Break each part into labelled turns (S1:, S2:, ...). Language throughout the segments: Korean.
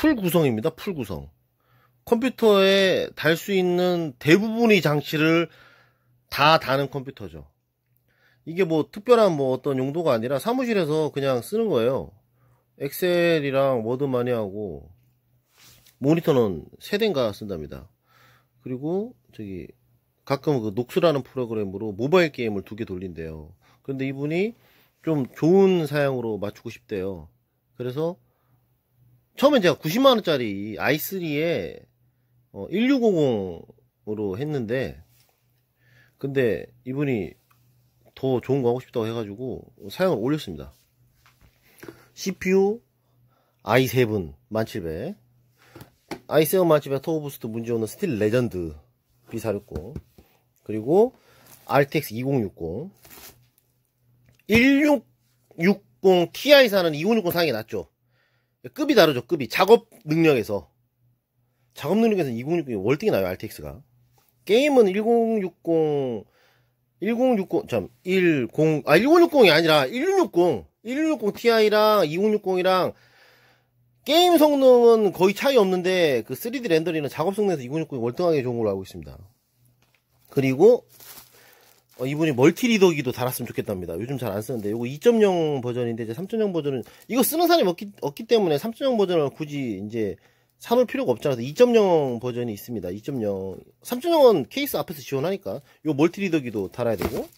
S1: 풀 구성입니다. 풀 구성. 컴퓨터에 달 수 있는 대부분의 장치를 다 다는 컴퓨터죠. 이게 뭐 특별한 뭐 어떤 용도가 아니라 사무실에서 그냥 쓰는 거예요. 엑셀이랑 워드 많이 하고 모니터는 세 대인가 쓴답니다. 그리고 저기 가끔 그 녹스라는 프로그램으로 모바일 게임을 두 개 돌린대요. 그런데 이분이 좀 좋은 사양으로 맞추고 싶대요. 그래서 처음에 제가 90만원짜리 i3에 1650으로 했는데 근데 이분이 더 좋은 거 하고 싶다고 해가지고 사양을 올렸습니다. CPU i7 1700 i7 1700 Turbo Boost 문제 없는 Steel Legend B460 그리고 RTX 2060 1660 Ti사는 2060 사양이 낫죠 급이 다르죠 급이. 작업 능력에서. 작업 능력에서 2060이 월등히 나요 RTX가. 게임은 1060 1060, 참, 10, 아, 1060이 아니라 1660, 1660 Ti랑 2060이랑 게임 성능은 거의 차이 없는데 그 3D 렌더링은 작업 성능에서 2060이 월등하게 좋은 걸로 알고 있습니다. 그리고 어, 이분이 멀티 리더기도 달았으면 좋겠답니다. 요즘 잘 안 쓰는데 이거 2.0 버전인데 이제 3.0 버전은 이거 쓰는 사람이 없기, 없기 때문에 3.0 버전을 굳이 이제 사놓을 필요가 없잖아요. 2.0 버전이 있습니다. 2.0 3.0은 케이스 앞에서 지원하니까 요 멀티 리더기도 달아야 되고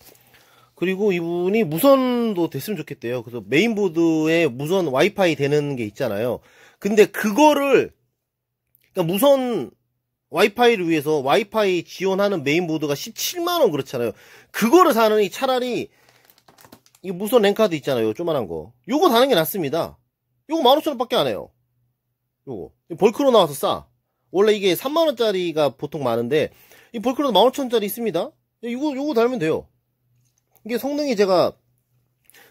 S1: 그리고 이분이 무선도 됐으면 좋겠대요. 그래서 메인보드에 무선 와이파이 되는 게 있잖아요. 근데 그거를 그러니까 무선 와이파이를 위해서 와이파이 지원하는 메인보드가 17만원 그렇잖아요. 그거를 사느니 차라리 이 무선 랜카드 있잖아요. 조만한 거. 요거 다는 게 낫습니다. 요거 15,000원 밖에 안 해요. 요거. 벌크로 나와서 싸. 원래 이게 3만원짜리가 보통 많은데, 이 벌크로도 15,000원짜리 있습니다. 이거, 요거 달면 돼요. 이게 성능이 제가,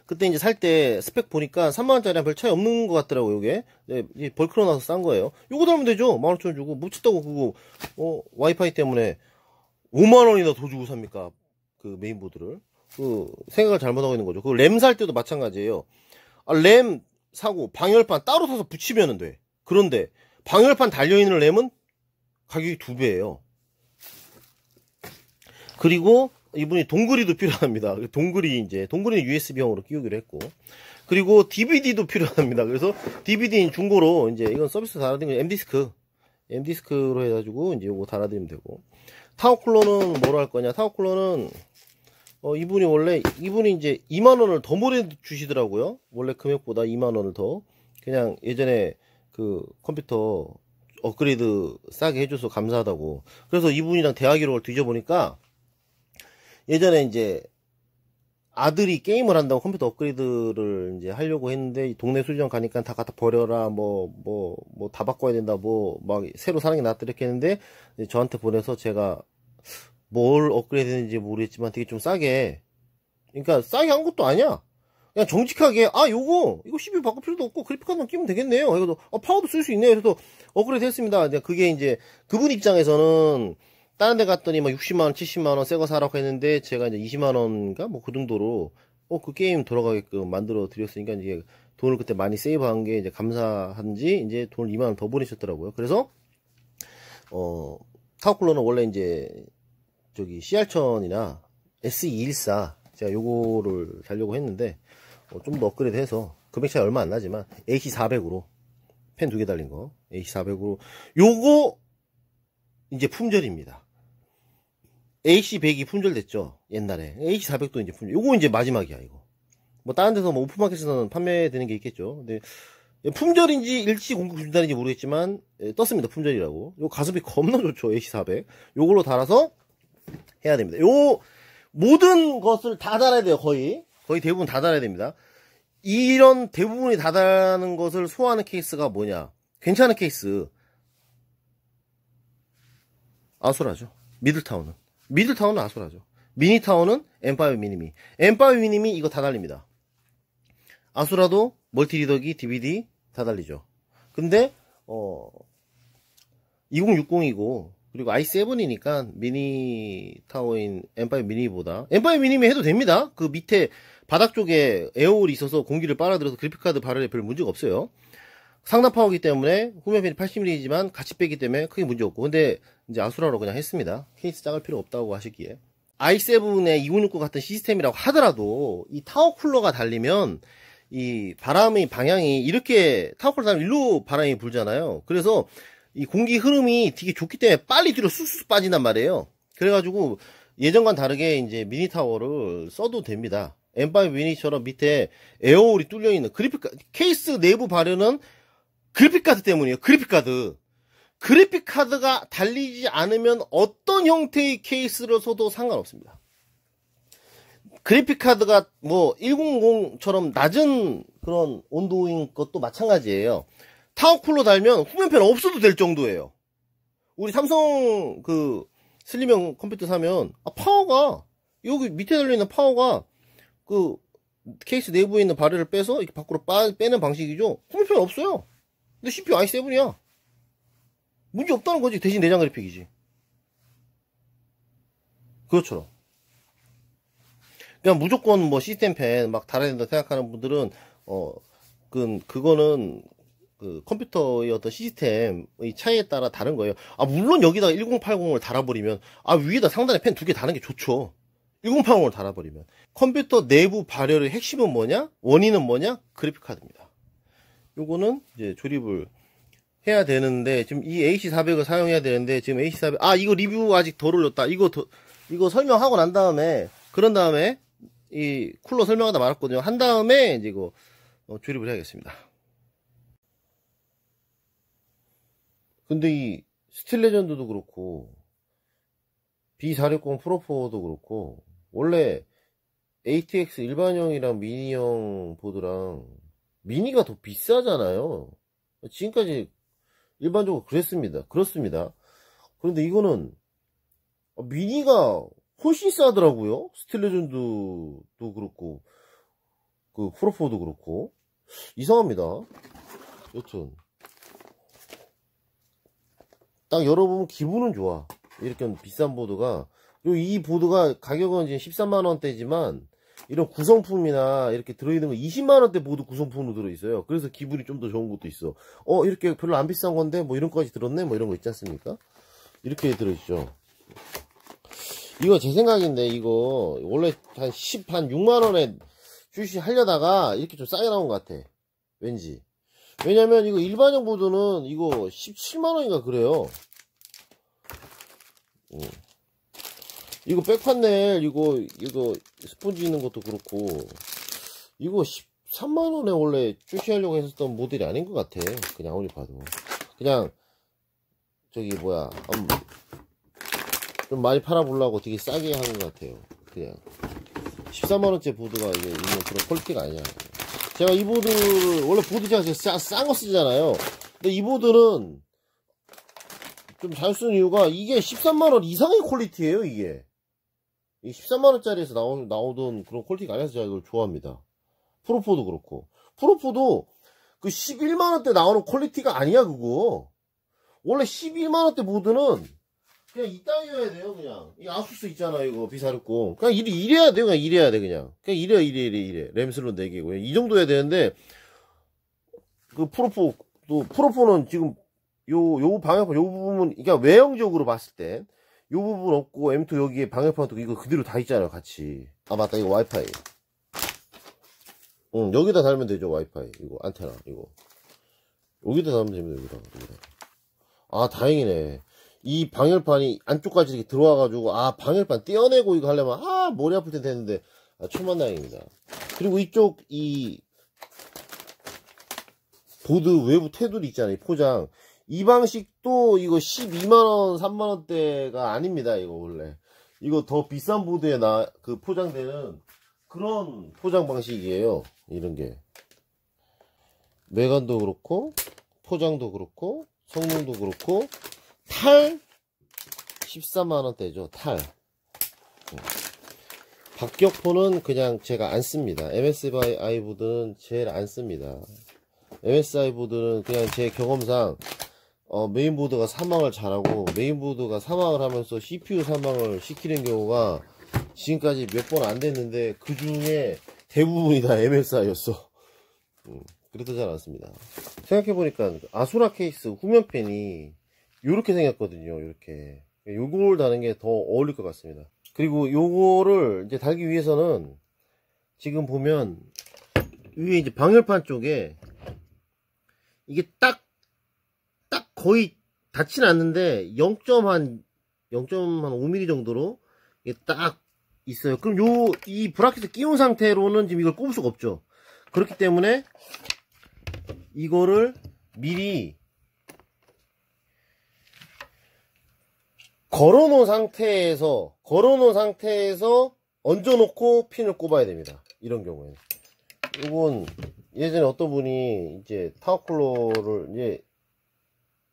S1: 그때 이제 살 때 스펙 보니까 3만원짜리랑 별 차이 없는 것 같더라고요, 요게. 네, 벌크로 나와서 싼 거예요. 요거 달면 되죠? 15,000원 주고. 묻혔다고 그거, 어, 와이파이 때문에 5만원이나 더 주고 삽니까? 그 메인보드를. 그, 생각을 잘못하고 있는 거죠. 그 램 살 때도 마찬가지예요. 아, 램 사고 방열판 따로 사서 붙이면 돼. 그런데 방열판 달려있는 램은 가격이 두 배예요. 그리고 이분이 동그리도 필요합니다. 동그리 이제 동그리는 USB형으로 끼우기로 했고 그리고 DVD도 필요합니다. 그래서 DVD인 중고로 이제 이건 서비스 달아드리면 M디스크 M디스크로 해가지고 이제 이거 달아드리면 되고 타워쿨러는 뭐로 할 거냐? 타워쿨러는 어, 이분이 원래 이분이 이제 2만 원을 더 보내 주시더라고요. 원래 금액보다 2만 원을 더 그냥 예전에 그 컴퓨터 업그레이드 싸게 해줘서 감사하다고. 그래서 이분이랑 대화 기록을 뒤져보니까 예전에 이제 아들이 게임을 한다고 컴퓨터 업그레이드를 이제 하려고 했는데 동네 수리점 가니까 다 갖다 버려라 뭐 뭐 뭐 다 바꿔야 된다 뭐 막 새로 사는 게 낫다 이렇게 했는데 저한테 보내서 제가 뭘 업그레이드 했는지 모르겠지만 되게 좀 싸게. 그러니까 싸게 한 것도 아니야. 그냥 정직하게 아 요거 이거 CPU 바꿀 필요도 없고 그래픽카드만 끼면 되겠네요. 그래서 어, 파워도 쓸 수 있네요. 그래서 업그레이드 했습니다. 그게 이제 그분 입장에서는 다른 데 갔더니 막 60만원 70만원 새 거 사라고 했는데 제가 이제 20만원인가? 뭐 그 정도로 어 그 게임 돌아가게끔 만들어 드렸으니까 이제 돈을 그때 많이 세이브 한 게 이제 감사한지 이제 돈을 2만원 더 보내셨더라고요. 그래서 어 타워쿨러는 원래 이제 저기 CR1000이나 SE14 제가 요거를 살려고 했는데 어, 좀더 업그레이드 해서 금액 차이 얼마 안 나지만 AC400으로 펜 두 개 달린 거 AC400으로. 요거 이제 품절입니다. AC100이 품절됐죠 옛날에. AC400도 이제 품절. 요거 이제 마지막이야 이거. 뭐 다른 데서 뭐 오픈마켓에서는 판매되는 게 있겠죠. 근데 품절인지 일시 공급 중단인지 모르겠지만 예, 떴습니다 품절이라고. 요 가성비 겁나 좋죠 AC400 요걸로 달아서 해야 됩니다 요 모든 것을 다 달아야 돼요 거의 거의 대부분 다 달아야 됩니다. 이런 대부분이 다 달하는 것을 소화하는 케이스가 뭐냐? 괜찮은 케이스. 아수라죠. 미들타워는. 미들타워는 아수라죠. 미니타워는 엠파이어 미니미. 엠파이어 미니미 이거 다 달립니다. 아수라도 멀티리더기, DVD 다 달리죠. 근데 어 2060이고 그리고 i7이니까 미니 타워인 엠파이어 미니보다 엠파이어 미니미 해도 됩니다. 그 밑에 바닥 쪽에 air hole이 있어서 공기를 빨아들여서 그래픽카드 발열에 별 문제가 없어요. 상단 파워기 때문에 후면팬이 80mm이지만 같이 빼기 때문에 크게 문제 없고 근데 이제 아수라로 그냥 했습니다. 케이스 작을 필요 없다고 하시기에 i7의 2069 같은 시스템이라고 하더라도 이 타워 쿨러가 달리면 이 바람의 방향이 이렇게 타워 쿨러 달리면 일로 바람이 불잖아요. 그래서 이 공기 흐름이 되게 좋기 때문에 빨리 뒤로 쑥쑥 빠진단 말이에요. 그래가지고 예전과는 다르게 이제 미니 타워를 써도 됩니다. M5 미니처럼 밑에 air hole이 뚫려 있는 그래픽 케이스 내부 발열은 그래픽 카드 때문이에요. 그래픽 카드. 그래픽 카드가 달리지 않으면 어떤 형태의 케이스를 써도 상관없습니다. 그래픽 카드가 뭐 100처럼 낮은 그런 온도인 것도 마찬가지예요. 타워 쿨러 달면 후면팬 없어도 될 정도예요. 우리 삼성 그 슬림형 컴퓨터 사면 아 파워가 여기 밑에 달려 있는 파워가 그 케이스 내부에 있는 바렐을 빼서 이렇게 밖으로 빠, 빼는 방식이죠. 후면편 없어요. 근데 CPU i7이야. 문제 없다는 거지. 대신 내장 그래픽이지. 그렇죠. 그냥 무조건 뭐 시스템 펜막 달아야 된다 생각하는 분들은 어, 그, 그거는 그 컴퓨터의 어떤 시스템의 차이에 따라 다른 거예요. 아, 물론 여기다가 1080을 달아버리면, 아, 위에다 상단에 펜 두 개 다는 게 좋죠. 1080을 달아버리면. 컴퓨터 내부 발열의 핵심은 뭐냐? 원인은 뭐냐? 그래픽카드입니다. 요거는 이제 조립을 해야 되는데, 지금 이 AC400을 사용해야 되는데, 지금 AC400, 아, 이거 리뷰 아직 덜 올렸다. 이거 더, 이거 설명하고 난 다음에, 그런 다음에, 이 쿨러 설명하다 말았거든요. 한 다음에, 이제 이거, 어, 조립을 해야겠습니다. 근데 이 스틸 레전드도 그렇고 B460 프로4도 그렇고 원래 ATX 일반형이랑 미니형 보드랑 미니가 더 비싸잖아요. 지금까지 일반적으로 그랬습니다. 그렇습니다. 그런데 이거는 미니가 훨씬 싸더라고요. 스틸 레전드도 그렇고 그 프로4도 그렇고 이상합니다. 여튼 딱 열어보면 기분은 좋아. 이렇게 비싼 보드가. 그리고 이 보드가 가격은 이제 13만원대지만, 이런 구성품이나 이렇게 들어있는 거 20만원대 보드 구성품으로 들어있어요. 그래서 기분이 좀 더 좋은 것도 있어. 어, 이렇게 별로 안 비싼 건데, 뭐 이런 거까지 들었네? 뭐 이런 거 있지 않습니까? 이렇게 들어있죠. 이거 제 생각인데, 이거, 원래 한 10, 한 6만원에 출시하려다가 이렇게 좀 싸게 나온 것 같아. 왠지. 왜냐면 이거 일반형 보드는 이거 17만원인가 그래요. 어. 이거 백판넬 이거 이거 스폰지 있는 것도 그렇고 이거 13만원에 원래 출시하려고 했었던 모델이 아닌 것 같아. 그냥 아무리 봐도. 그냥 저기 뭐야 음, 좀 많이 팔아보려고 되게 싸게 하는 것 같아요. 그냥. 13만원짜리 보드가 이게 있는 그런 quality가 아니야 제가 이 보드를 원래 보드 제가 싼거 쓰잖아요. 근데 이 보드는 좀 잘 쓰는 이유가 이게 13만원 이상의 quality예요 이게. 이 13만원짜리에서 나오, 나오던 그런 quality가 아니라서 제가 이걸 좋아합니다. 프로4도 그렇고. 프로4도 그 11만원대 나오는 quality가 아니야 그거. 원래 11만원대 보드는 그냥 이따위여야 돼요 그냥. 이 아수스 있잖아 이거 비사르고 그냥 이래, 이래야 돼요 그냥 이래야 돼 그냥. 그냥 이래 이래 이래 이래. 램 슬롯 4개고 이 정도 해야 되는데 그 프로4 또 프로4는 지금 요 요 방열판 요 부분 그러니까 외형적으로 봤을 때 요 부분 없고 M2 여기에 방열판도 이거 그대로 다 있잖아요 같이. 아 맞다 이거 와이파이. 응 여기다 달면 되죠 와이파이. 이거 안테나 이거. 여기다 달면 됩니다 여기다, 여기다. 아 다행이네 이 방열판이 안쪽까지 이렇게 들어와가지고 아 방열판 떼어내고 이거 하려면 아 머리 아플 텐데 했는데. 아, 천만 다행입니다. 그리고 이쪽 이 보드 외부 테두리 있잖아요 포장. 이 방식도 이거 12만원 3만원대가 아닙니다 이거 원래. 이거 더 비싼 보드에 나 그 포장되는 그런 포장 방식이에요 이런게. 외관도 그렇고 포장도 그렇고 성능도 그렇고 탈? 14만원대죠 탈. 박격포는 그냥 제가 안 씁니다. MSI 보드는 제일 안 씁니다. MSI 보드는 그냥 제 경험상 어, 메인보드가 사망을 잘하고 메인보드가 사망을 하면서 CPU 사망을 시키는 경우가 지금까지 몇 번 안 됐는데 그 중에 대부분이 다 MSI였어. 음, 그래도 잘 안습니다. 생각해보니까 아수라 케이스 후면펜이 이렇게 생겼거든요 이렇게 요걸 다는 게 더 어울릴 것 같습니다 그리고 요거를 이제 달기 위해서는 지금 보면 위에 이제 방열판 쪽에 이게 딱, 딱 거의 닿지는 않는데 0.한 0.5mm 정도로 이게 딱 있어요. 그럼 요, 이 브라켓을 끼운 상태로는 지금 이걸 꼽을 수가 없죠. 그렇기 때문에 이거를 미리 걸어 놓은 상태에서 걸어 놓은 상태에서 얹어 놓고 핀을 꼽아야 됩니다. 이런 경우에는. 이건 예전에 어떤 분이 이제 타워쿨러를 이제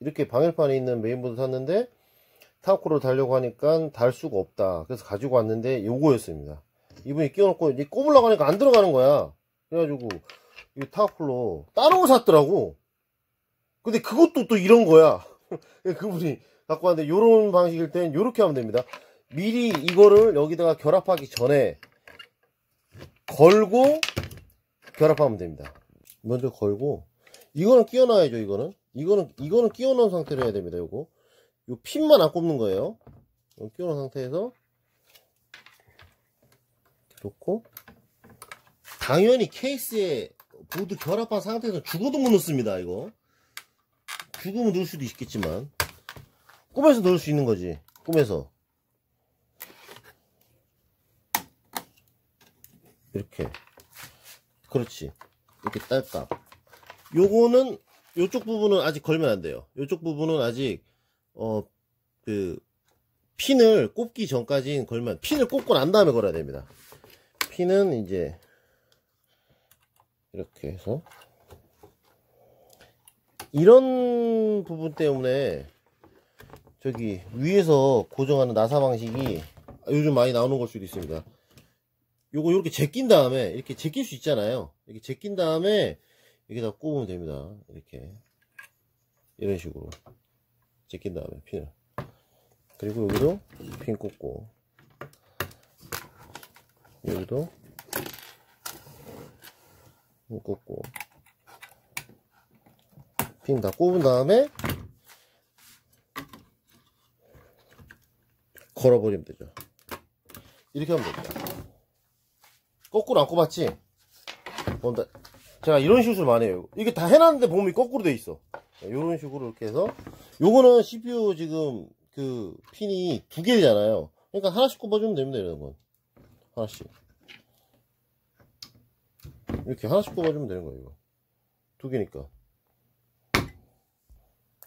S1: 이렇게 방열판에 있는 메인보드 샀는데 타워쿨러 달려고 하니까 달 수가 없다. 그래서 가지고 왔는데 요거였습니다. 이분이 끼워놓고 이제 꼽으려고 하니까 안 들어가는 거야. 그래가지고 이 타워쿨러 따로 샀더라고. 근데 그것도 또 이런 거야. 그분이 갖고 왔는데 요런 방식일 땐 요렇게 하면 됩니다. 미리 이거를 여기다가 결합하기 전에 걸고 결합하면 됩니다. 먼저 걸고 이거는 끼워놔야죠. 이거는 이거는 이거는 끼워놓은 상태로 해야 됩니다. 요거 요 핀만 안 꼽는 거예요. 끼워놓은 상태에서 놓고 당연히 케이스에 보드 결합한 상태에서 죽어도 못 넣습니다. 이거 죽으면 넣을 수도 있겠지만 꿈에서 넣을 수 있는 거지. 꿈에서. 이렇게. 그렇지. 이렇게 딸까 요거는 요쪽 부분은 아직 걸면 안 돼요. 요쪽 부분은 아직 어 그 핀을 꼽기 전까지는 걸면 핀을 꼽고 난 다음에 걸어야 됩니다. 핀은 이제 이렇게 해서. 이런 부분 때문에 저기 위에서 고정하는 나사 방식이 요즘 많이 나오는 걸 수도 있습니다. 요거 이렇게 제낀 다음에 이렇게 제낄 수 있잖아요. 이렇게 제낀 다음에 여기다 꼽으면 됩니다. 이렇게. 이런 식으로 제낀 다음에 핀을. 그리고 여기도 핀 꽂고. 여기도 핀 꽂고. 핀 다 꼽은 다음에 걸어버리면 되죠 이렇게 하면 됩니다 거꾸로 안 꼽았지? 뭔다 제가 이런 식으로 많이 해요. 이게 다 해놨는데 보면 거꾸로 돼 있어. 이런 식으로 이렇게 해서 요거는 CPU 지금 그 핀이 두 개잖아요. 그러니까 하나씩 꼽아주면 됩니다. 이런 건 하나씩 이렇게 하나씩 꼽아주면 되는 거예요. 이거 두 개니까.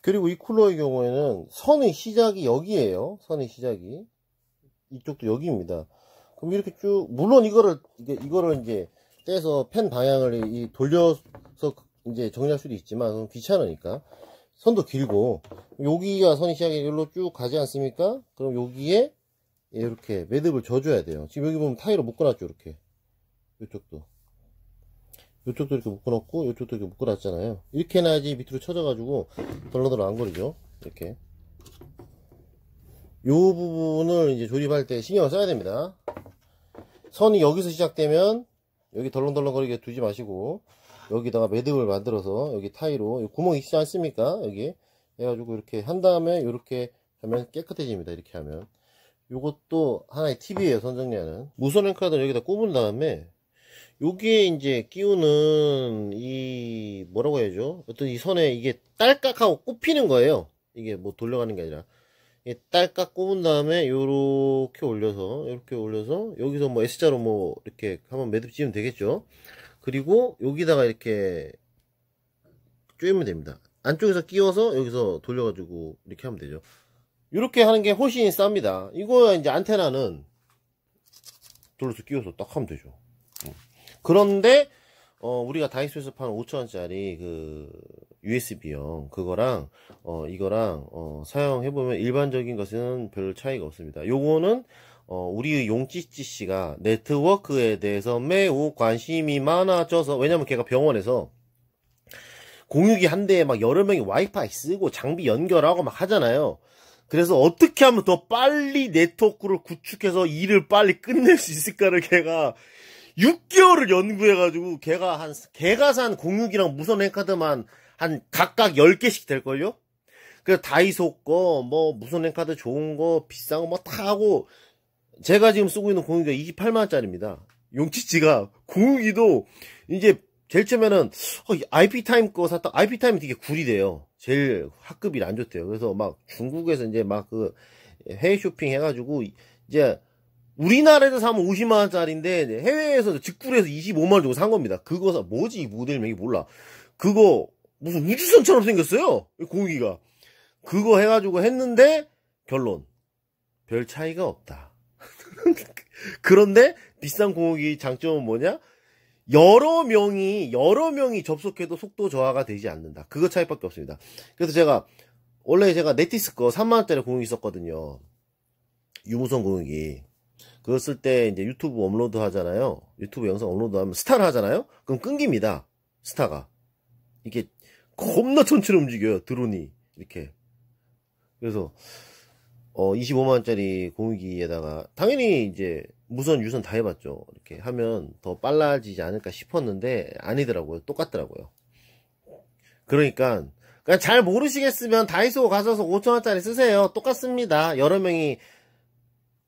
S1: 그리고 이 쿨러의 경우에는 선의 시작이 여기에요. 선의 시작이 이쪽도 여기입니다. 그럼 이렇게 쭉 물론 이거를 이게 이거를 이제 떼서 펜 방향을 이 돌려서 이제 정리할 수도 있지만 귀찮으니까 선도 길고 여기가 선이 시작이 여기로 쭉 가지 않습니까? 그럼 여기에 이렇게 매듭을 져줘야 돼요. 지금 여기 보면 타이로 묶어놨죠, 이렇게. 이쪽도. 이쪽도 이렇게 묶어놓고, 이쪽도 이렇게 묶어놨잖아요. 이렇게 해놔야지 밑으로 쳐져가지고 덜렁덜렁 안 거리죠. 이렇게. 요 부분을 이제 조립할 때 신경을 써야 됩니다. 선이 여기서 시작되면 여기 덜렁덜렁 거리게 두지 마시고 여기다가 매듭을 만들어서 여기 타이로 구멍 있지 않습니까 여기 해가지고 이렇게 한 다음에 이렇게 하면 깨끗해집니다 이렇게 하면 요것도 하나의 팁이에요 선정리하는 무선 앵카드를 여기다 꼽은 다음에 여기에 이제 끼우는 이 뭐라고 해야죠? 어떤 이 선에 이게 딸깍하고 꼽히는 거예요. 이게 뭐 돌려가는 게 아니라. 딸깍 꼽은 다음에 요렇게 올려서 이렇게 올려서 여기서 뭐 S자로 뭐 이렇게 한번 매듭 지으면 되겠죠? 그리고 여기다가 이렇게 쪼이면 됩니다. 안쪽에서 끼워서 여기서 돌려가지고 이렇게 하면 되죠. 이렇게 하는 게 훨씬 쌉니다. 이거 이제 안테나는 돌려서 끼워서 딱 하면 되죠 그런데 어, 우리가 다이소에서 파는 5천원짜리 그 USB형 그거랑 어, 이거랑 어, 사용해 보면 일반적인 것은 별 차이가 없습니다. 요거는 어, 우리 용찌찌 씨가 네트워크에 대해서 매우 관심이 많아져서 왜냐면 걔가 병원에서 공유기 한 대에 막 여러 명이 와이파이 쓰고 장비 연결하고 막 하잖아요. 그래서 어떻게 하면 더 빨리 네트워크를 구축해서 일을 빨리 끝낼 수 있을까를 걔가 6개월을 연구해가지고 걔가 한 걔가 산 공육이랑 무선 랜카드만 한 각각 10개씩 될걸요? 그 다이소 거, 뭐 무선 랜카드 좋은 거, 비싼 거 뭐 다 하고 제가 지금 쓰고 있는 공유기가 28만원짜리입니다. 용치치가 공유기도 이제 제일 처음에는 어, IP타임 거 샀다. IP타임이 되게 구리돼요. 제일 학급이 안 좋대요. 그래서 막 중국에서 이제 막 그 해외 쇼핑 해가지고 이제 우리나라에서 사면 50만 원짜리인데 해외에서 직구해서 25만 원 주고 산 겁니다. 그거 사 뭐지 모델명이 몰라. 그거 무슨 우주선처럼 생겼어요. 공유기가. 그거 해가지고 했는데 결론 별 차이가 없다. 그런데 비싼 공유기 장점은 뭐냐? 여러 명이 여러 명이 접속해도 속도 저하가 되지 않는다. 그거 차이밖에 없습니다. 그래서 제가 원래 제가 네티스 거 3만 원짜리 공유기 있었거든요. 유무선 공유기. 쓸 때 이제 유튜브 업로드 하잖아요. 유튜브 영상 업로드 하면 스타를 하잖아요. 그럼 끊깁니다. 스타가. 이게 겁나 천천히 움직여요. 드론이 이렇게. 그래서 어 25만원짜리 공유기에다가 당연히 이제 무선 유선 다 해봤죠 이렇게 하면 더 빨라지지 않을까 싶었는데 아니더라고요 똑같더라고요 그러니까 그냥 잘 모르시겠으면 다이소 가셔서 5천원짜리 쓰세요 똑같습니다 여러 명이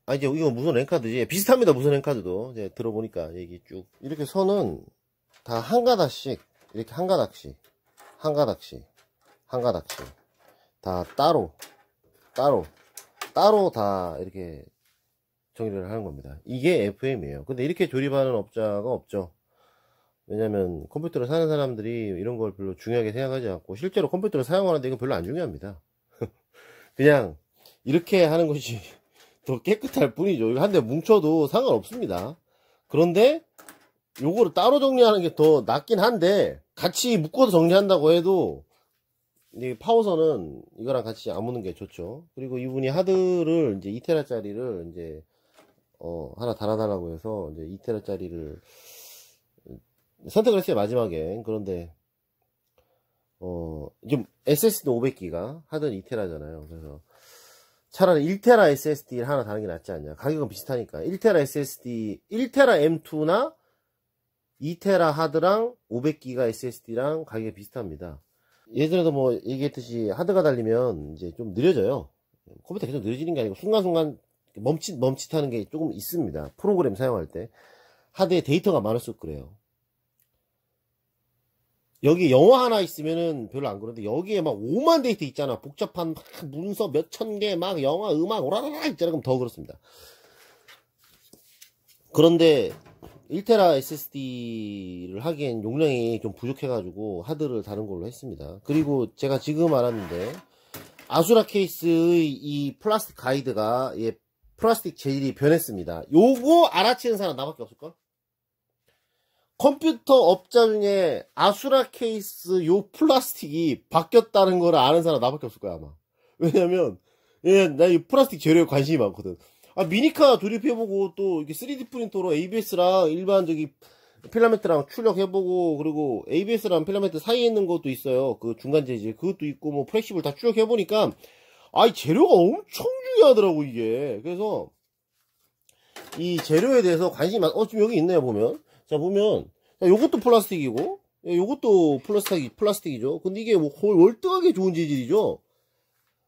S1: 아 이제 이거 무선 랜카드지 비슷합니다 무선 랜카드도 이제 들어보니까 얘기 쭉 이렇게 선은 다 한 가닥씩 이렇게 한 가닥씩 한 가닥씩 한 가닥씩 다 따로 따로 따로 다 이렇게 정리를 하는 겁니다. 이게 FM이에요. 근데 이렇게 조립하는 업자가 없죠. 왜냐면 컴퓨터를 사는 사람들이 이런 걸 별로 중요하게 생각하지 않고 실제로 컴퓨터를 사용하는데 이건 별로 안 중요합니다. 그냥 이렇게 하는 것이 더 깨끗할 뿐이죠. 이거 한 대 뭉쳐도 상관없습니다. 그런데 요거를 따로 정리하는 게 더 낫긴 한데 같이 묶어서 정리한다고 해도 이 파워선은 이거랑 같이 아무는 게 좋죠. 그리고 이분이 하드를 이제 2테라짜리를 이제 어 하나 달아달라고 해서 이제 2테라짜리를 선택을 했어요 마지막에. 그런데 어 지금 SSD 500기가 하드는 2테라잖아요. 그래서 차라리 1테라 SSD를 하나 다는 게 낫지 않냐. 가격은 비슷하니까. 1테라 SSD, 1테라 M2나 2테라 하드랑 500기가 SSD랑 가격이 비슷합니다. 예전에도 뭐 얘기했듯이 하드가 달리면 이제 좀 느려져요. 컴퓨터 계속 느려지는 게 아니고 순간순간 멈칫 멈칫하는 게 조금 있습니다. 프로그램 사용할 때 하드에 데이터가 많을수록 그래요. 여기 영어 하나 있으면은 별로 안 그런데 여기에 막 5만 데이터 있잖아. 복잡한 문서 몇 천 개 막 영화, 음악 오라라라 있잖아. 그럼 더 그렇습니다. 그런데 1테라 SSD를 하기엔 용량이 좀 부족해가지고 하드를 다른 걸로 했습니다. 그리고 제가 지금 알았는데 아수라 케이스의 이 플라스틱 가이드가 예, 플라스틱 재질이 변했습니다. 요거 알아채는 사람 나밖에 없을걸? 컴퓨터 업자 중에 아수라 케이스 요 플라스틱이 바뀌었다는 걸 아는 사람 나밖에 없을 거야 아마. 왜냐면 예, 나 이 플라스틱 재료에 관심이 많거든. 아, 미니카 조립해보고 또 이렇게 3D 프린터로 ABS랑 일반 저기 필라멘트랑 출력해보고 그리고 ABS랑 필라멘트 사이에 있는 것도 있어요. 그 중간 재질 그것도 있고 뭐 flexible 다 출력해보니까 아 이 재료가 엄청 중요하더라고 이게. 그래서 이 재료에 대해서 관심이 많. 어 지금 여기 있네요 보면. 자 보면 자, 요것도 플라스틱이고 예, 요것도 플라스틱 플라스틱이죠. 근데 이게 뭐 월등하게 좋은 재질이죠.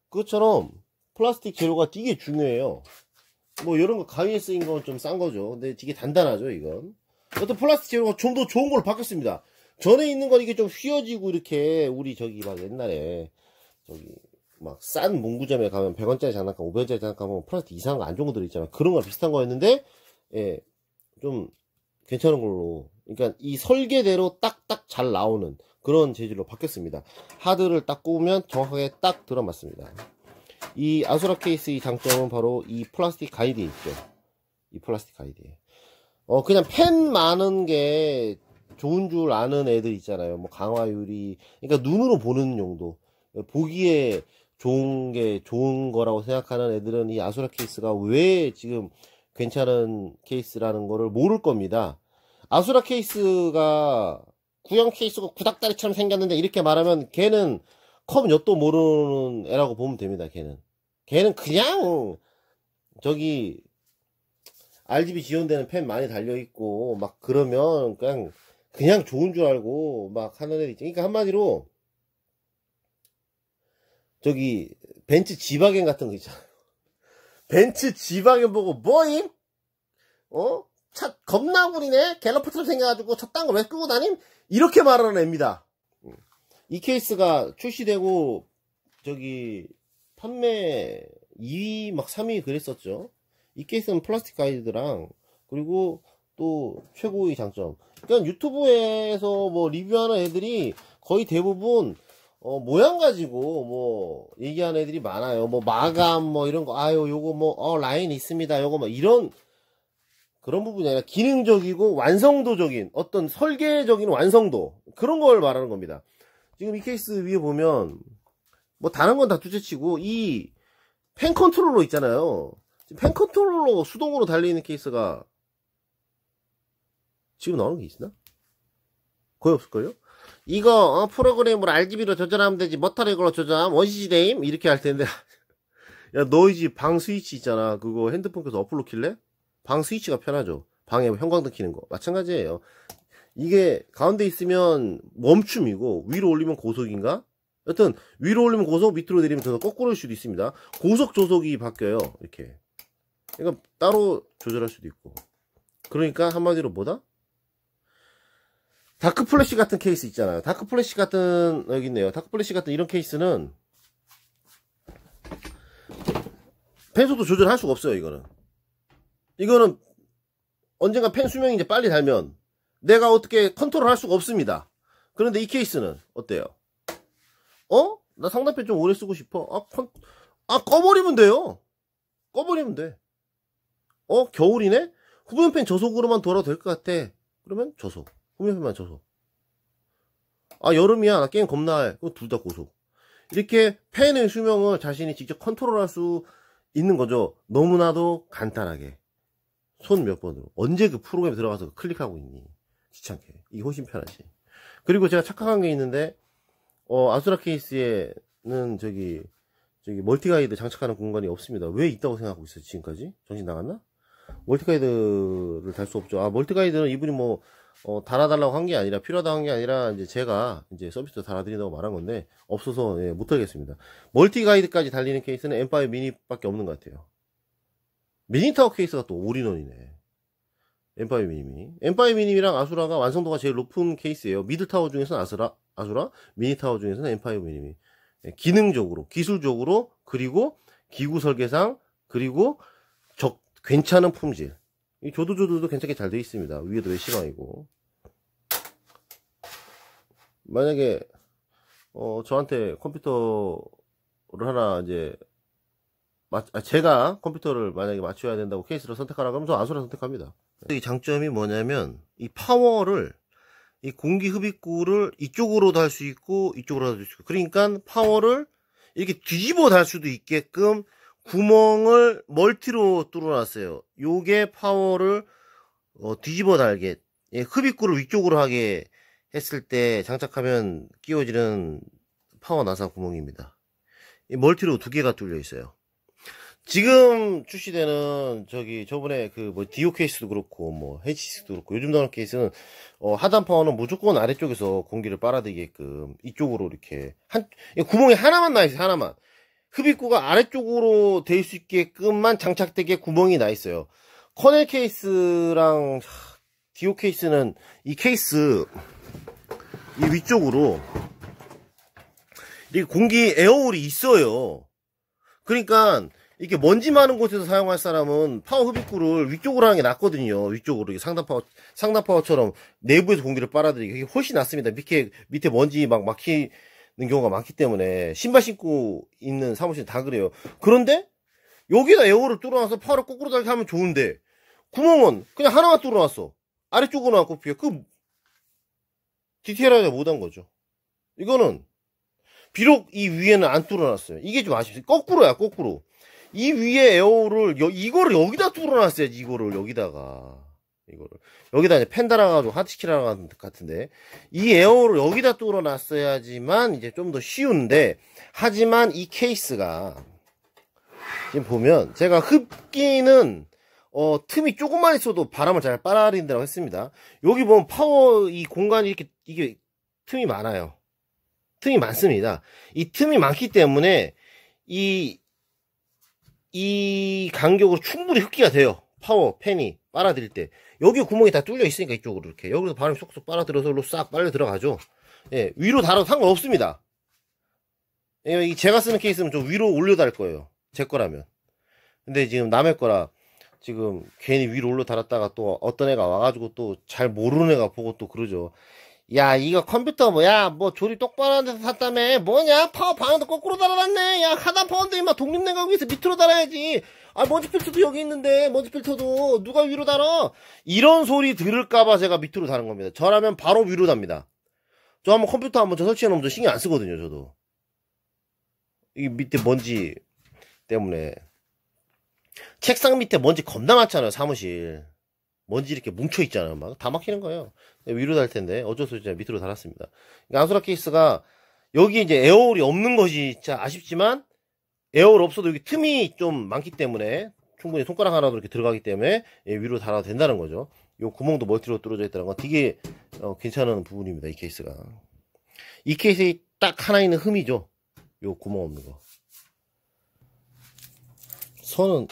S1: 그것처럼 플라스틱 재료가 되게 중요해요. 뭐 이런 거 가위에 쓰인 건 좀 싼 거죠. 근데 되게 단단하죠, 이건. 어떤 플라스틱 재료가 좀 더 좋은 걸로 바뀌었습니다. 전에 있는 건 이게 좀 휘어지고 이렇게 우리 저기 막 옛날에 저기 막 싼 문구점에 가면 100원짜리 장난감, 500원짜리 장난감 하면 플라스틱 이상한 거 안 좋은 거 들어있잖아. 그런 거 비슷한 거였는데 예, 좀 괜찮은 걸로. 그러니까 이 설계대로 딱딱 잘 나오는 그런 재질로 바뀌었습니다. 하드를 딱 꼽으면 정확하게 딱 들어맞습니다. 이 아수라 케이스의 장점은 바로 이 플라스틱 가이드에 있죠. 이 플라스틱 가이드에. 어, 그냥 펜 많은 게 좋은 줄 아는 애들 있잖아요. 뭐 강화유리. 그러니까 눈으로 보는 용도. 보기에 좋은 게 좋은 거라고 생각하는 애들은 이 아수라 케이스가 왜 지금 괜찮은 케이스라는 거를 모를 겁니다. 아수라 케이스가 구형 케이스가 구닥다리처럼 생겼는데 이렇게 말하면 걔는 컴 엿도 모르는 애라고 보면 됩니다. 걔는. 걔는 그냥 저기 RGB 지원되는 팬 많이 달려 있고, 막 그러면 그냥, 그냥 좋은 줄 알고 막 하는 애들 있죠. 그러니까 한마디로, 저기, 벤츠 지바겐 같은 거 있잖아요. 벤츠 지바겐 보고 뭐임? 어? 차 겁나 구리네? 갤로퍼처럼 생겨가지고 저딴 거 왜 끌고 다님? 이렇게 말하는 애입니다. 이 케이스가 출시되고 저기 판매 2위 막 3위 그랬었죠. 이 케이스는 플라스틱 가이드랑 그리고 또 최고의 장점. 그러니까 유튜브에서 뭐 리뷰하는 애들이 거의 대부분 어, 모양 가지고 뭐 얘기하는 애들이 많아요. 뭐 마감 뭐 이런 거 아유 요거 뭐 어, 라인 있습니다. 요거 뭐 이런 그런 부분이 아니라 기능적이고 완성도적인 어떤 설계적인 완성도 그런 걸 말하는 겁니다. 지금 이 케이스 위에 보면 뭐 다른 건 다 둘째치고 이 팬 컨트롤러 있잖아요. 팬 컨트롤러 수동으로 달리는 케이스가 지금 나오는 게 있나? 거의 없을걸요? 이거 어, 프로그램을 RGB로 조절하면 되지 걸로 조절하면 원시 시대임 이렇게 할 텐데 야 너희 집 방 스위치 있잖아 그거 핸드폰에서 어플로 킬래? 방 스위치가 편하죠. 방에 형광등 켜는 거. 마찬가지예요. 이게 가운데 있으면 멈춤이고 위로 올리면 고속인가? 여튼 위로 올리면 고속 밑으로 내리면 저속. 거꾸로일 수도 있습니다. 고속 조속이 바뀌어요. 이렇게. 그러니까 따로 조절할 수도 있고. 그러니까 한마디로 뭐다? 다크 플래시 같은 케이스 있잖아요. 다크 플래시 같은 여기 있네요. 다크 플래시 같은 이런 케이스는 팬 속도 조절할 수가 없어요 이거는 이거는 언젠가 팬 수명이 이제 빨리 달면 내가 어떻게 컨트롤 할 수가 없습니다. 그런데 이 케이스는 어때요? 어? 나 상단팬 좀 오래 쓰고 싶어. 아, 컨... 아 꺼버리면 돼요. 꺼버리면 돼. 어? 겨울이네? 후면팬 저속으로만 돌아도 될 것 같아. 그러면 저속. 후면팬만 저속. 아 여름이야. 나 게임 겁나 해. 둘 다 고속. 이렇게 팬의 수명을 자신이 직접 컨트롤할 수 있는 거죠. 너무나도 간단하게. 손 몇 번으로. 언제 그 프로그램에 들어가서 클릭하고 있니? 귀찮게. 이게 훨씬 편하지. 그리고 제가 착각한 게 있는데, 어, 아수라 케이스에는 저기, 저기 multi guide 장착하는 공간이 없습니다. 왜 있다고 생각하고 있어요, 지금까지? 정신 나갔나? multi guide를 달 수 없죠. 아, multi guide는 이분이 뭐, 어, 달아달라고 한 게 아니라, 필요하다고 한게 아니라, 이제 제가 이제 서비스 달아드린다고 말한 건데, 없어서, 예, 못하겠습니다. multi guide까지 달리는 케이스는 M5 미니밖에 없는 것 같아요. mini tower 케이스가 또 all-in-one이네. M5 미니미. M5 미니미랑 아수라가 완성도가 제일 높은 케이스예요. mid tower 중에서는 아수라, 아수라, mini tower 중에서는 M5 미니미. 예, 기능적으로, 기술적으로, 그리고 기구 설계상, 그리고 적, 괜찮은 품질. 이 조도조도도 괜찮게 잘 되어 있습니다. 위에도 mesh망이고. 만약에, 어, 저한테 컴퓨터를 하나, 이제, 아, 제가 컴퓨터를 만약에 맞춰야 된다고 케이스를 선택하라 그러면 저 아수라 선택합니다. 이 장점이 뭐냐면 이 파워를 이 공기 흡입구를 이쪽으로도 할 수 있고 이쪽으로도 할 수 있고 그러니까 파워를 이렇게 뒤집어 달 수도 있게끔 구멍을 멀티로 뚫어놨어요. 요게 파워를 어, 뒤집어 달게 예, 흡입구를 위쪽으로 하게 했을 때 장착하면 끼워지는 파워 나사 구멍입니다. 멀티로 두 개가 뚫려 있어요. 지금 출시되는 저기 저번에 그 뭐 디오 케이스도 그렇고 뭐 헤치스도 그렇고 요즘 나오는 케이스는 어 하단 파워는 무조건 아래쪽에서 공기를 빨아들이게끔 이쪽으로 이렇게 한 구멍이 하나만 나 있어요 하나만. 흡입구가 아래쪽으로 될 수 있게끔만 장착되게 구멍이 나 있어요. 커넬 케이스랑 디오 케이스는 이 케이스 이 위쪽으로 이 공기 air hole이 있어요. 그러니까 이렇게 먼지 많은 곳에서 사용할 사람은 파워 흡입구를 위쪽으로 하는 게 낫거든요. 위쪽으로 상단 파워 상단 파워처럼 내부에서 공기를 빨아들이기 훨씬 낫습니다. 밑에 밑에 먼지 막 막히는 경우가 많기 때문에 신발 신고 있는 사무실 다 그래요. 그런데 여기다 air를 뚫어놔서 파워를 거꾸로 달게 하면 좋은데 구멍은 그냥 하나만 뚫어놨어. 아래쪽으로 놔고 그 디테일하게 못한 거죠. 이거는 비록 이 위에는 안 뚫어놨어요. 이게 좀 아쉽어요. 거꾸로야, 거꾸로. 이 위에 에어를 여, 이거를 여기다 뚫어놨어야지 이거를 여기다가 이거를 여기다 이제 펜 달아가지고 하트키라 같은데 이 에어를 여기다 뚫어놨어야지만 이제 좀 더 쉬운데 하지만 이 케이스가 지금 보면 제가 흡기는 어, 틈이 조금만 있어도 바람을 잘 빨아들인다고 했습니다. 여기 보면 파워 이 공간이 이렇게 이게 틈이 많아요. 틈이 많습니다. 이 틈이 많기 때문에 이, 이 간격으로 충분히 흡기가 돼요. 파워, 팬이 빨아들일 때. 여기 구멍이 다 뚫려 있으니까 이쪽으로 이렇게. 여기서 바람이 쏙쏙 빨아들어서 일로 싹 빨려 들어가죠. 예, 위로 달아도 상관없습니다. 예, 이 제가 쓰는 케이스는 좀 위로 올려 달 거예요. 제 거라면. 근데 지금 남의 거라 지금 괜히 위로 올려 달았다가 또 어떤 애가 와가지고 또 잘 모르는 애가 보고 또 그러죠. 야, 이거 컴퓨터 뭐야? 뭐 조립 똑바로 한 데서 샀다며? 뭐냐? 파워 방향도 거꾸로 달아놨네. 야, 하단 파워인데 임마 독립내각위에서 밑으로 달아야지. 아, 먼지 필터도 여기 있는데 먼지 필터도 누가 위로 달아? 이런 소리 들을까봐 제가 밑으로 다는 겁니다. 저라면 바로 위로 답니다. 저 한번 컴퓨터 한번 저 설치해 놓으면 저 신경 안 쓰거든요, 저도. 이 밑에 먼지 때문에. 책상 밑에 먼지 겁나 많잖아요, 사무실. 먼지 이렇게 뭉쳐 있잖아요. 막 다 막히는 거예요. 위로 달 텐데 어쩔 수 없이 밑으로 달았습니다. 그러니까 아수라 케이스가 여기 이제 air hole이 없는 것이 진짜 아쉽지만 air hole 없어도 여기 틈이 좀 많기 때문에 충분히 손가락 하나도 이렇게 들어가기 때문에 예, 위로 달아도 된다는 거죠. 요 구멍도 멀티로 뚫어져 있다는 건 되게 어, 괜찮은 부분입니다. 이 케이스가. 이 케이스에 딱 하나 있는 흠이죠. 요 구멍 없는 거. 선은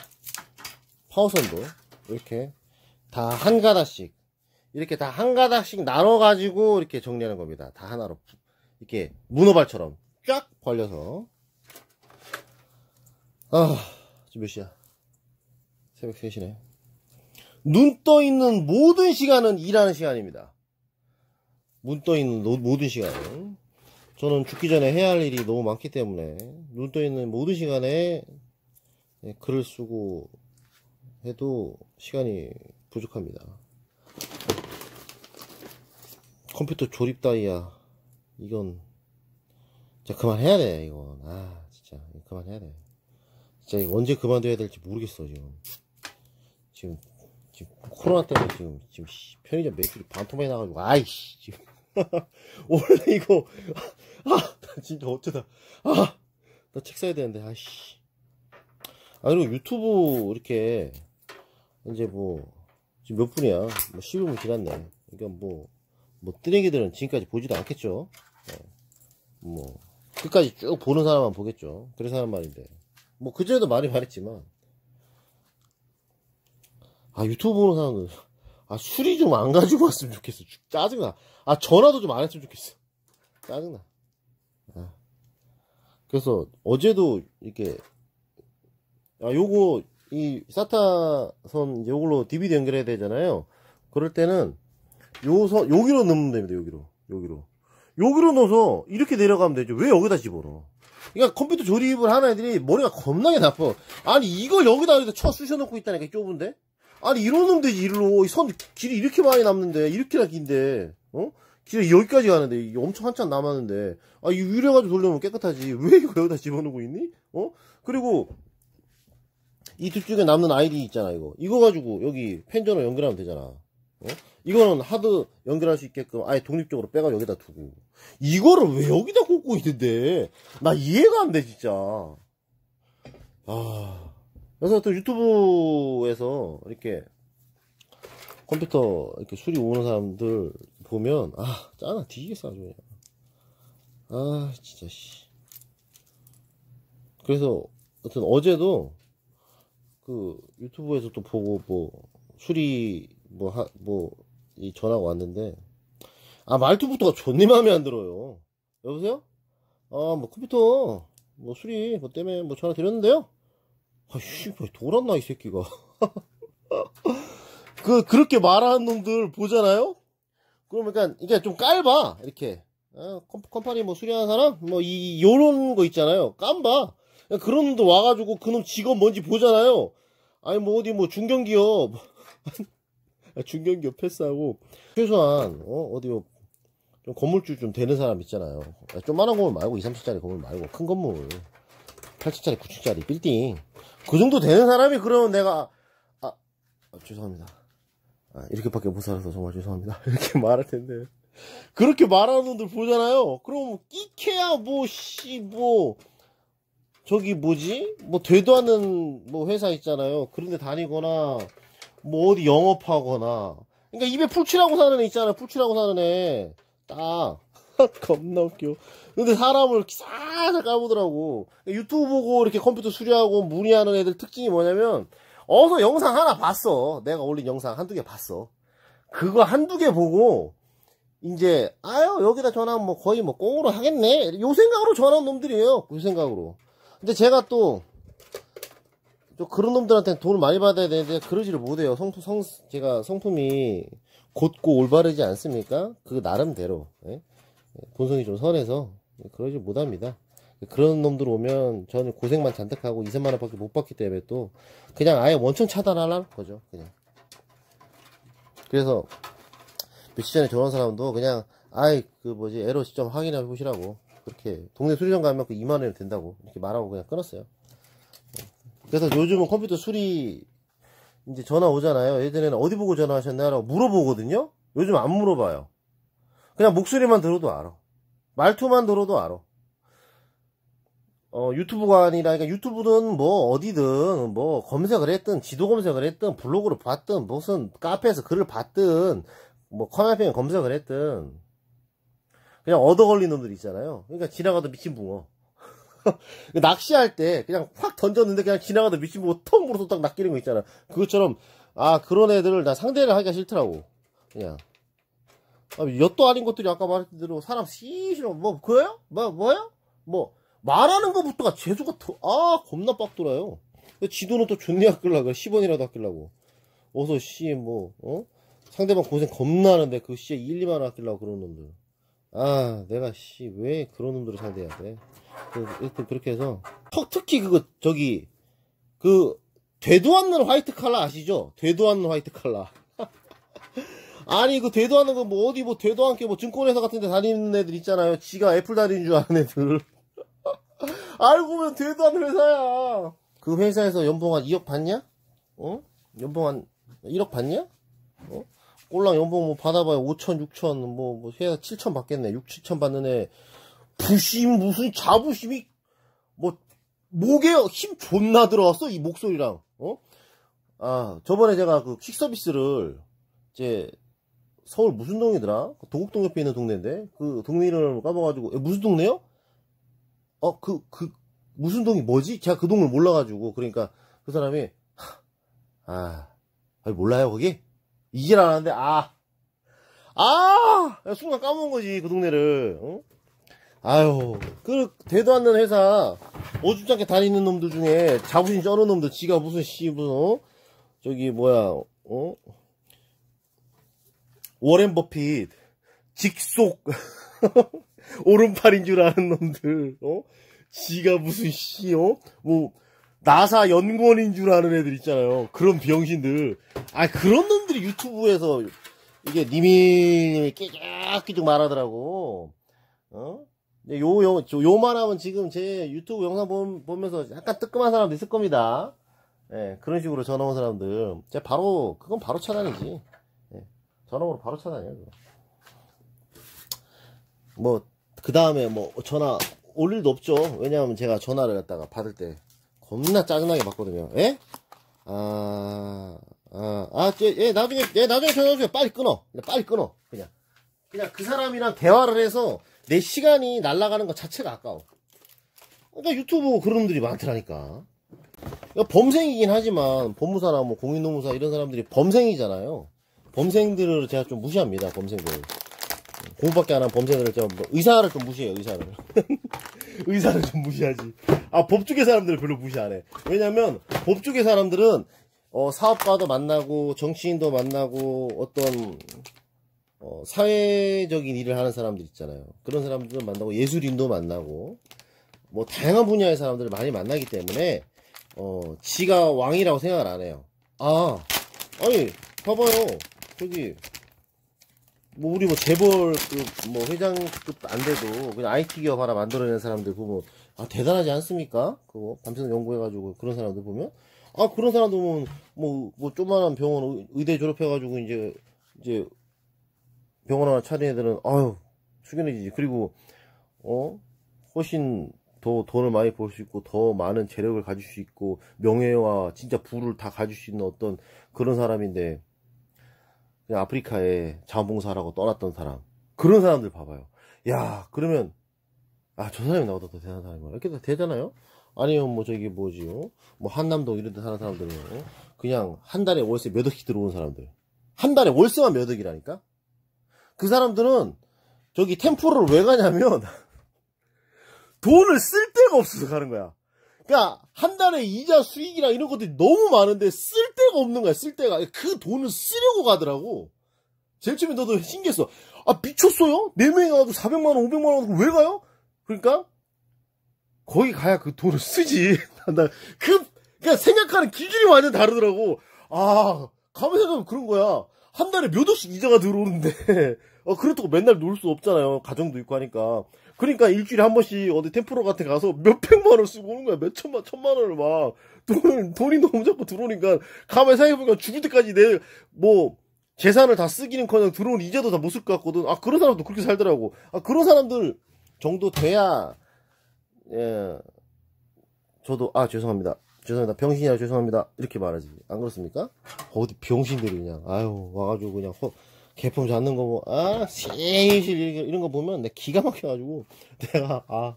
S1: 파워선도 이렇게 다 한 가닥씩 이렇게 다 한 가닥씩 나눠 가지고 이렇게 정리하는 겁니다. 다 하나로 이렇게 문어발처럼 쫙 벌려서 아 지금 몇 시야? 새벽 3시네. 눈 떠 있는 모든 시간은 일하는 시간입니다. 눈 떠 있는 모든 시간은 저는 죽기 전에 해야 할 일이 너무 많기 때문에 눈 떠 있는 모든 시간에 글을 쓰고 해도 시간이 부족합니다. 컴퓨터 조립 따위야. 이건 진짜 그만해야 돼 이건. 아 진짜 그만해야 돼. 진짜 언제 그만둬야 될지 모르겠어 지금. 지금 지금 코로나 때문에 지금 지금 편의점 매출이 반토막이 나가지고 아이씨 지금 원래 이거 아나 진짜 어쩌다 아 나 책 사야 되는데 아이씨 아 그리고 유튜브 이렇게 이제 뭐 지금 몇 분이야? 뭐 15분 지났네. 그러니까 뭐 뭐 뜨내기들은 지금까지 보지도 않겠죠? 네. 뭐 끝까지 쭉 보는 사람만 보겠죠. 그래서 하는 말인데. 뭐 그전에도 많이 말했지만. 아 유튜브 보는 사람들. 아 술이 좀 안 가지고 왔으면 좋겠어. 짜증나. 아 전화도 좀 안 했으면 좋겠어. 짜증나. 아. 그래서 어제도 이렇게 아 요거 이 사타선 요걸로 DVD 연결해야 되잖아요. 그럴 때는 요선 여기로 넣으면 됩니다 여기로. 여기로. 여기로 넣어서 이렇게 내려가면 되죠. 왜 여기다 집어넣어? 그러니까 컴퓨터 조립을 하는 애들이 머리가 겁나게 나빠. 아니 이걸 여기다 이렇게 쳐 쑤셔놓고 있다니까 좁은데? 아니 이러면 되지 이리로 선 길이 이렇게 많이 남는데 이렇게나 긴데 어? 길이 여기까지 가는데 엄청 한참 남았는데 아이 위로 가지고 돌려면 깨끗하지. 왜 이거 여기다 집어넣고 있니? 어? 그리고 이둘 중에 남는 아이디 있잖아 이거. 이거 가지고 여기 펜전을 연결하면 되잖아. 어? 이거는 하드 연결할 수 있게끔 아예 독립적으로 빼가 여기다 두고. 이거를 왜 여기다 꽂고 있는데? 나 이해가 안 돼 진짜. 아. 그래서 또 유튜브에서 이렇게 컴퓨터 이렇게 수리 오는 사람들 보면 아 짜나 뒤지겠어 아주 아 진짜 씨. 그래서 어떤 어제도 그 유튜브에서 또 보고 뭐 수리 뭐뭐이 전화가 왔는데 아 말투부터가 존내 마음에 안 들어요. 여보세요? 아 뭐 컴퓨터 뭐 수리 뭐 때문에 뭐 전화 드렸는데요? 아씨 뭐 돌았나 이 새끼가. 그 그렇게 말하는 놈들 보잖아요? 그러니까 이게 좀 깔봐 이렇게. 어, 컴파니 뭐 수리하는 사람? 뭐 이 요런 거 있잖아요. 깜봐 그런 놈들 와가지고 그놈 직업 뭔지 보잖아요. 아니 뭐 어디 뭐 중견기업. 중견기업 패스하고. 최소한 어 어디 뭐 좀 건물주 좀 되는 사람 있잖아요. 좀만한 건물 말고 2, 30짜리 건물 말고 큰 건물. 8층짜리 9층짜리 빌딩. 그 정도 되는 사람이 그러면 내가 아, 아 죄송합니다. 아, 이렇게밖에 못 살아서 정말 죄송합니다. 이렇게 말할 텐데. 그렇게 말하는 분들 보잖아요. 그럼 끼케야 뭐 씨뭐 뭐, 저기 뭐지? 뭐 되도 않는 뭐 회사 있잖아요. 그런데 다니거나 뭐 어디 영업하거나. 그러니까 입에 풀칠하고 사는 애 있잖아요. 풀칠하고 사는 애 딱. 겁나 웃겨. 근데 사람을 싹싹 까보더라고. 유튜브 보고 이렇게 컴퓨터 수리하고 문의하는 애들 특징이 뭐냐면 어서 영상 하나 봤어. 내가 올린 영상 한두 개 봤어. 그거 한두 개 보고 이제 아유 여기다 전화하면 뭐 거의 뭐 꽁으로 하겠네. 요 생각으로 전화한 놈들이에요. 그 생각으로 근데 제가 또 또 그런 놈들한테는 돈을 많이 받아야 되는데 그러지를 못해요. 성품 성 제가 성품이 곧고 올바르지 않습니까? 그 나름대로 예? 본성이 좀 선해서 그러지 못합니다. 그런 놈들 오면 저는 고생만 잔뜩 하고 2, 3만 원 밖에 못 받기 때문에 또 그냥 아예 원천 차단하라는 거죠 그냥. 그래서 며칠 전에 온 사람도 그냥 아이 그 뭐지 에러 시점 확인해 보시라고 그렇게 동네 수리점 가면 그 2만 원이 된다고 이렇게 말하고 그냥 끊었어요. 그래서 요즘은 컴퓨터 수리 이제 전화 오잖아요. 예전에는 어디 보고 전화하셨나요? 물어보거든요. 요즘 안 물어봐요. 그냥 목소리만 들어도 알아. 말투만 들어도 알아. 어, 유튜브가 아니라, 그러니까 유튜브든 뭐 어디든 뭐 검색을 했든 지도 검색을 했든 블로그를 봤든 무슨 카페에서 글을 봤든 뭐 컴퓨터에 검색을 했든 그냥 얻어 걸린 놈들 있잖아요. 그러니까 지나가다 미친 붕어. 낚시할 때 그냥 확 던졌는데 그냥 지나가다 미친 붕어 텅 물어서 딱 낚이는 거 있잖아. 그것처럼 아 그런 애들을 나 상대를 하기가 싫더라고. 그냥 아, 엿도 아닌 것들이 아까 말했던 대로 사람 씨시로 뭐 그거요? 뭐 뭐야? 뭐 말하는 것부터가 재수가 더, 아 겁나 빡 돌아요. 지도는 또 존나 아끼려고 10원이라도 아끼려고. 어서 씨뭐 어? 상대방 고생 겁나 하는데 그 씨에 1, 2만 원 아끼려고 그런 놈들. 아, 내가 씨, 왜 그런 놈들을 상대해야 돼? 그, 일단 그렇게 해서. 특히 그거, 저기, 그, 되도 않는 화이트 칼라 아시죠? 되도 않는 화이트 칼라. 아니, 그 되도 않는 거 뭐 어디 뭐 되도 않게 뭐 증권회사 같은 데 다니는 애들 있잖아요. 지가 애플 다니는 줄 아는 애들. 알고 보면 되도 않는 회사야. 그 회사에서 연봉 한 2억 받냐? 어? 연봉 한 1억 받냐? 어? 꼴랑 연봉 뭐 받아봐야 5천, 6천, 뭐, 뭐, 해야 7천 받겠네. 6, 7천 받는 애. 부심, 무슨 자부심이, 뭐, 목에 힘 존나 들어왔어? 이 목소리랑, 어? 아, 저번에 제가 그 퀵 서비스를, 이제, 서울 무슨 동이더라? 도곡동 옆에 있는 동네인데, 그 동네 이름을 까먹어가지고, 에, 무슨 동네요? 어, 그, 그, 무슨 동이 뭐지? 제가 그 동을 몰라가지고, 그러니까, 그 사람이, 아, 아니, 몰라요, 거기? 이질 않았는데, 아. 아! 순간 까먹은 거지, 그 동네를. 어? 아유, 그, 대도 않는 회사, 어줍잖게 다니는 놈들 중에 자부심 쩌는 놈들, 지가 무슨 씨, 무슨, 어? 저기, 뭐야, 어? 워렌 버핏, 직속, 오른팔인 줄 아는 놈들, 어? 지가 무슨 씨, 어? 뭐, 나사 연구원인 줄 아는 애들 있잖아요. 그런 병신들. 아, 그런 놈들이 유튜브에서 이게 님이 끼적끼적 말하더라고. 어? 요, 요, 요만 하면 지금 제 유튜브 영상 보면서 약간 뜨끔한 사람도 있을 겁니다. 예, 그런 식으로 전화 온 사람들. 제가 바로, 그건 바로 차단이지. 예, 전화로 바로 차단이에요. 뭐, 그 다음에 뭐, 전화 올 일도 없죠. 왜냐하면 제가 전화를 갖다가 받을 때 겁나 짜증나게 받거든요. 예? 아, 아, 아, 예, 예 나중에, 예, 나중에 전화주세요. 빨리 끊어. 빨리 끊어. 그냥. 그냥 그 사람이랑 대화를 해서 내 시간이 날아가는 것 자체가 아까워. 그러니까 유튜브 그런 놈들이 많더라니까. 그러니까 범생이긴 하지만 법무사나 뭐 공인노무사 이런 사람들이 범생이잖아요. 범생들을 제가 좀 무시합니다. 범생들. 공부밖에 안 한 범생들을 좀뭐 의사를 좀 무시해요. 의사를. 의사를 좀 무시하지. 아 법조계 사람들을 별로 무시 안 해. 왜냐면 법조계 사람들은 어, 사업가도 만나고 정치인도 만나고 어떤 어, 사회적인 일을 하는 사람들 있잖아요. 그런 사람들도 만나고 예술인도 만나고 뭐 다양한 분야의 사람들을 많이 만나기 때문에 어, 지가 왕이라고 생각을 안 해요. 아, 아니 봐봐요. 저기 뭐 우리 뭐 재벌 그뭐 회장급 안 돼도 그냥 IT 기업 하나 만들어낸 사람들 보면 아 대단하지 않습니까? 그거 밤새서 연구해가지고 그런 사람들 보면 아 그런 사람들 보면 뭐뭐 뭐 조그만한 병원 의대 졸업해가지고 이제 이제 병원 하나 차린 애들은 아유 숙연해지지 그리고 어 훨씬 더 돈을 많이 벌 수 있고 더 많은 재력을 가질 수 있고 명예와 진짜 부를 다 가질 수 있는 어떤 그런 사람인데 그냥 아프리카에 자원봉사라고 떠났던 사람. 그런 사람들 봐봐요. 야 그러면 아 저 사람이 나보다 더 대단한 사람이 이렇게 다 되잖아요? 아니면 뭐 저기 뭐지요 뭐 한남동 이런 데 사는 사람들은 그냥 한 달에 월세 몇 억씩 들어오는 사람들. 한 달에 월세만 몇 억이라니까? 그 사람들은 저기 템포를 왜 가냐면 돈을 쓸 데가 없어서 가는 거야. 그러니까 한 달에 이자 수익이랑 이런 것들이 너무 많은데 쓸 데가 없는 거야. 쓸 데가 그 돈을 쓰려고 가더라고. 제일 처음에 너도 신기했어. 아 미쳤어요? 네 명이 가도 400만 원, 500만 원 왜 가요? 그러니까 거기 가야 그 돈을 쓰지. 나 그 그러니까 생각하는 기준이 완전 다르더라고. 아 가면 생각하면 그런 거야. 한 달에 몇 억씩 이자가 들어오는데 어 그렇다고 맨날 놀 수 없잖아요. 가정도 있고 하니까. 그러니까 일주일에 한 번씩 어디 템프로 같은 가서 몇 백만 원 쓰고 오는 거야. 몇 천만, 천만 원을 막. 돈, 돈이 너무 자꾸 들어오니까 가만히 생각해보니까 죽을 때까지 내, 뭐, 재산을 다 쓰기는 커녕 들어온 이자도 다 못 쓸 것 같거든. 아, 그런 사람도 그렇게 살더라고. 아, 그런 사람들 정도 돼야, 예, 저도, 아, 죄송합니다. 죄송합니다. 병신이라 죄송합니다. 이렇게 말하지. 안 그렇습니까? 어디 병신들이 그냥, 아유, 와가지고 그냥 허, 개품 잡는 거 뭐, 아, 실실 이런 거 보면 내 기가 막혀가지고 내가, 아,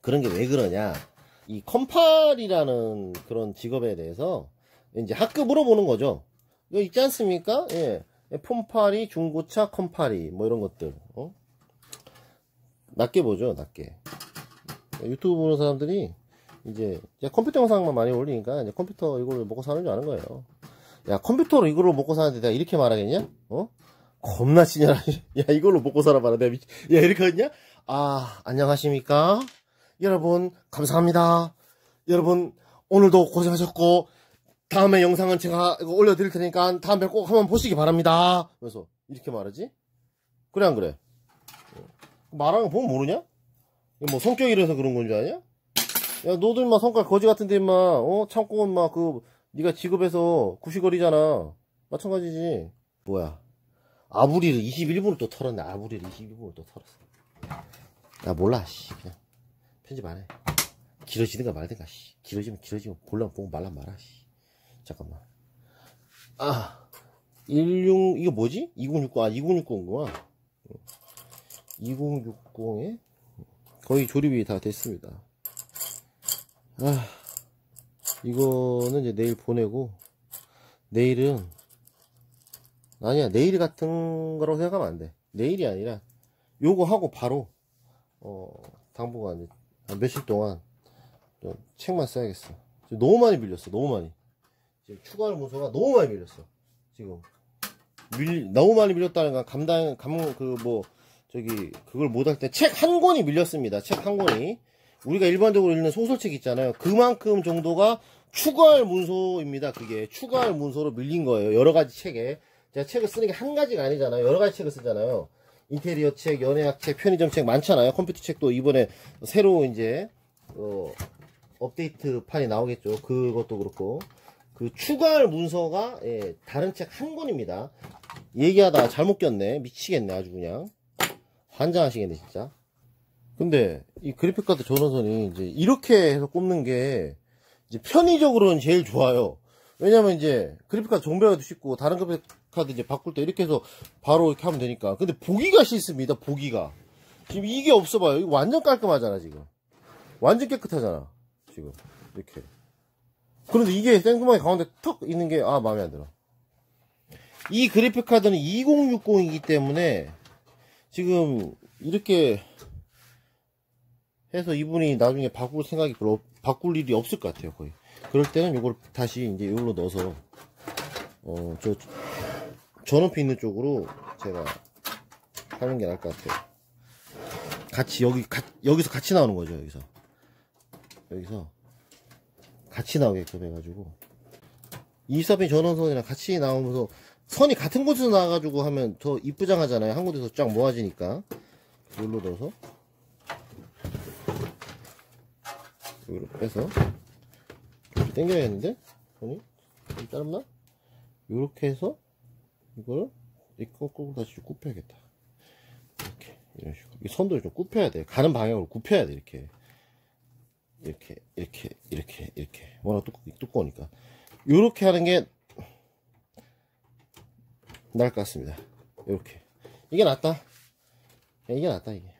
S1: 그런 게 왜 그러냐. 이 컴팔이라는 그런 직업에 대해서 이제 학급 물어보는 거죠. 이거 있지 않습니까? 예. 폼팔이, 중고차, 컴팔이, 뭐 이런 것들, 어? 낮게 보죠, 낮게. 유튜브 보는 사람들이 이제 컴퓨터 영상만 많이 올리니까 이제 컴퓨터 이걸 먹고 사는 줄 아는 거예요. 야 컴퓨터로 이걸로 먹고 사는데 내가 이렇게 말하겠냐? 어? 겁나 치냐라 야 이걸로 먹고 살아봐라 내가 미치... 야 이렇게 하냐? 아 안녕하십니까 여러분 감사합니다 여러분 오늘도 고생하셨고 다음에 영상은 제가 올려드릴 테니까 다음에 꼭 한번 보시기 바랍니다 그래서 이렇게 말하지? 그래 안 그래? 말하는 거 보면 모르냐? 뭐 성격이 이래서 그런 건 줄 아냐? 야 너도 인마 성깔 거지 같은데 인마 어 참고 인마 그 네가 직업에서 구시거리잖아. 마찬가지지. 뭐야. 아부리를 21분을 또 털었네. 아부리를 21분을 또 털었어. 야, 몰라, 씨. 그냥. 편집 안 해. 길어지든가 말든가, 씨. 길어지면 길어지면 볼랑 보고 말란 말아, 씨. 잠깐만. 아. 16, 이거 뭐지? 2060, 아, 2060구나. 2060에 거의 조립이 다 됐습니다. 아. 이거는 이제 내일 보내고 내일은 아니야 내일 같은 거라고 생각하면 안 돼 내일이 아니라 요거 하고 바로 어 당분간 며칠 동안 책만 써야겠어 너무 많이 밀렸어 너무 많이 지금 추가할 문서가 너무 많이 밀렸어 지금 밀 너무 많이 밀렸다는 건 감당 감 그 뭐 저기 그걸 못할 때 책 한 권이 밀렸습니다 책 한 권이 우리가 일반적으로 읽는 소설책 있잖아요. 그만큼 정도가 추가할 문서입니다. 그게 추가할 문서로 밀린 거예요. 여러 가지 책에. 제가 책을 쓰는 게 한 가지가 아니잖아요. 여러 가지 책을 쓰잖아요. 인테리어 책, 연예학 책, 편의점 책 많잖아요. 컴퓨터 책도 이번에 새로 이제 어, 업데이트 판이 나오겠죠. 그것도 그렇고 그 추가할 문서가 예, 다른 책 한 권입니다. 얘기하다가 잘못 꼈네. 미치겠네 아주 그냥 환장하시겠네 진짜. 근데 이 그래픽 카드 전원선이 이제 이렇게 해서 꼽는 게 이제 편의적으로는 제일 좋아요. 왜냐면 이제 그래픽 카드 정배하기도 쉽고 다른 그래픽 카드 이제 바꿀 때 이렇게 해서 바로 이렇게 하면 되니까. 근데 보기가 싫습니다. 보기가. 지금 이게 없어 봐요. 이거 완전 깔끔하잖아, 지금. 완전 깨끗하잖아. 지금. 이렇게. 그런데 이게 생뚱하게 가운데 턱 있는 게, 아, 마음에 안 들어. 이 그래픽 카드는 2060이기 때문에 지금 이렇게 해서 이분이 나중에 바꿀 생각이 별로 바꿀 일이 없을 것 같아요 거의 그럴 때는 이걸 다시 이제 이걸로 넣어서 어저 전원피 있는 쪽으로 제가 하는 게 나을 것 같아요. 같이 여기 가, 여기서 같이 나오는 거죠 여기서. 여기서 같이 나오게끔 해가지고. 이사빈 전원선이랑 같이 나오면서 선이 같은 곳에서 나와가지고 하면 더 이쁘장하잖아요. 한 곳에서 쫙 모아지니까. 여기로 넣어서. 여기로 빼서. 이렇게 당겨야겠는데? 손이? 좀 짧나? 이렇게 해서 이거를 이렇게 거꾸로 다시 굽혀야겠다. 이렇게 이런 식으로. 이 선도 좀 굽혀야 돼. 가는 방향으로 굽혀야 돼 이렇게. 이렇게 이렇게 이렇게 이렇게. 워낙 두꺼, 두꺼우니까. 요렇게 하는 게 나을 것 같습니다. 요렇게. 이게 낫다. 이게 낫다 이게.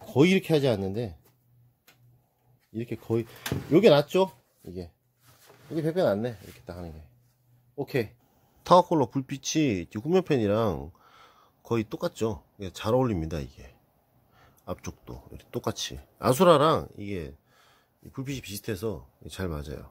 S1: 거의 이렇게 하지 않는데 이렇게 거의 요게 낫죠? 이게. 이게 배배 낫네. 이렇게 딱 하는 게. 오케이 타워콜러 불빛이 후면팬이랑 거의 똑같죠. 잘 어울립니다 이게. 앞쪽도. 똑같이. 아수라랑 이게 불빛이 비슷해서 잘 맞아요